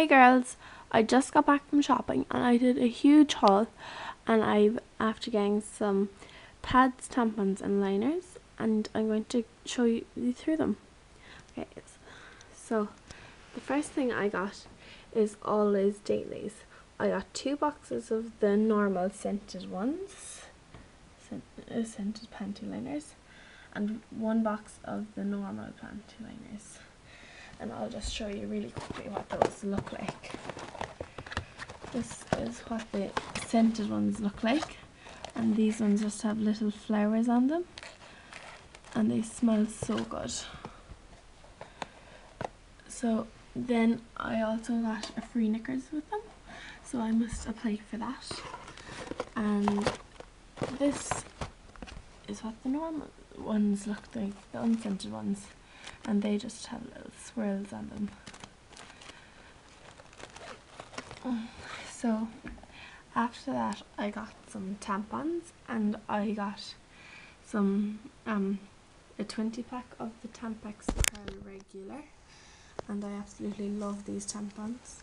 Hey girls, I just got back from shopping and I did a huge haul and I've after getting some pads, tampons and liners and I'm going to show you through them. Okay, so the first thing I got is all Always Dailies. I got two boxes of the normal scented ones, uh, scented panty liners, and one box of the normal panty liners and I'll just show you really quickly what those look like. This is what the scented ones look like and these ones just have little flowers on them and they smell so good. So then I also got a free knickers with them so I must apply for that and this is what the normal ones look like, the unscented ones and they just have little swirls on them. So after that I got some tampons and I got some um a 20 pack of the Tampax Pearl Regular and I absolutely love these tampons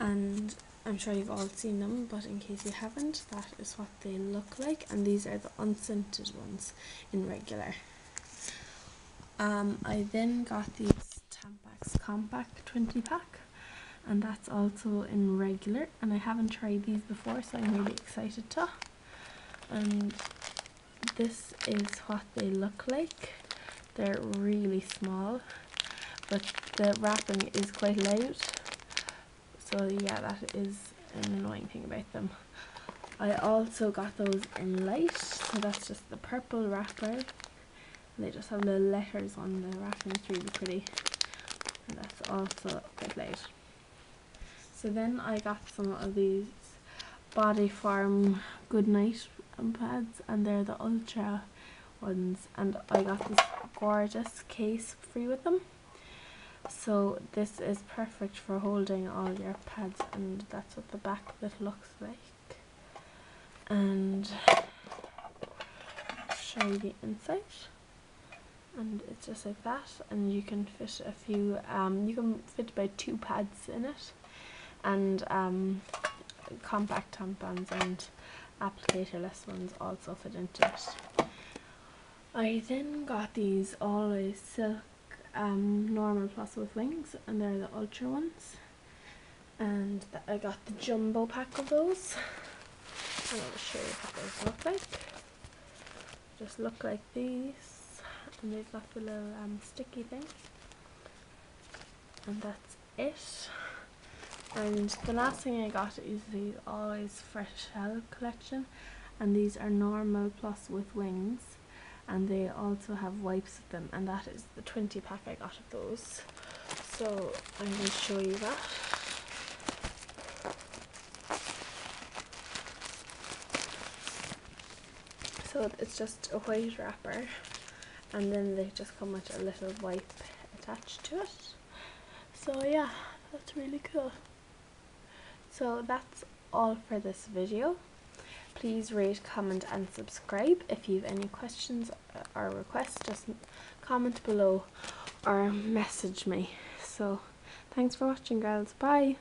and I'm sure you've all seen them but in case you haven't that is what they look like and these are the unscented ones in regular. Um, I then got these Tampax Compak 20 pack and that's also in regular and I haven't tried these before so I'm really excited to. And this is what they look like. They're really small but the wrapping is quite loud so yeah that is an annoying thing about them. I also got those in light so that's just the purple wrapper they just have little letters on the wrapping, it's really pretty. And that's also a quite light. So then I got some of these Bodyform Goodnight pads and they're the ultra ones and I got this gorgeous case free with them. So this is perfect for holding all your pads and that's what the back of it looks like. And show you the inside and it's just like that and you can fit a few um, you can fit about two pads in it and um, compact tampons and applicatorless ones also fit into it. I then got these always silk um, normal plus with wings and they're the ultra ones and I got the jumbo pack of those and I'll show you what those look like. Just look like these and they've got the little um, sticky thing. And that's it. And the last thing I got is the Always Freshelle collection. And these are normal plus with wings. And they also have wipes with them. And that is the 20 pack I got of those. So I'm going to show you that. So it's just a white wrapper and then they just come with a little wipe attached to it. So yeah that's really cool. So that's all for this video. Please rate comment and subscribe if you have any questions or requests. Just comment below or message me. So thanks for watching girls. Bye